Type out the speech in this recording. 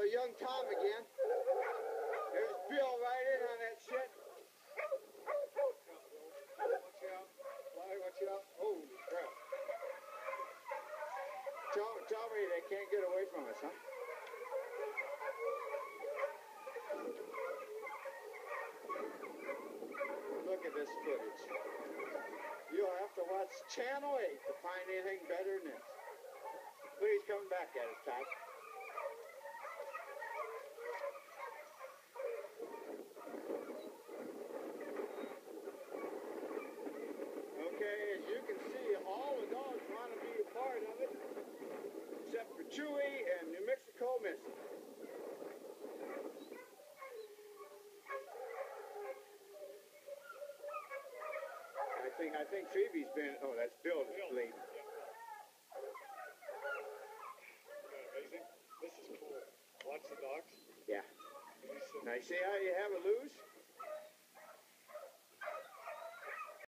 young Tom again. There's Bill right in on that shit. Watch out. Fly, watch out. Holy crap. Tell, tell me they can't get away from us, huh? Look at this footage. You'll have to watch Channel 8 to find anything better than this. Please come back at us, Todd. Okay, as you can see, all the dogs want to be a part of it, except for Chewy and New Mexico Missy. I think I think Phoebe's been. Oh, that's Bill that's Bill. bleeding. Amazing. This is cool. Watch the dogs. Yeah. Now you see how you have it loose?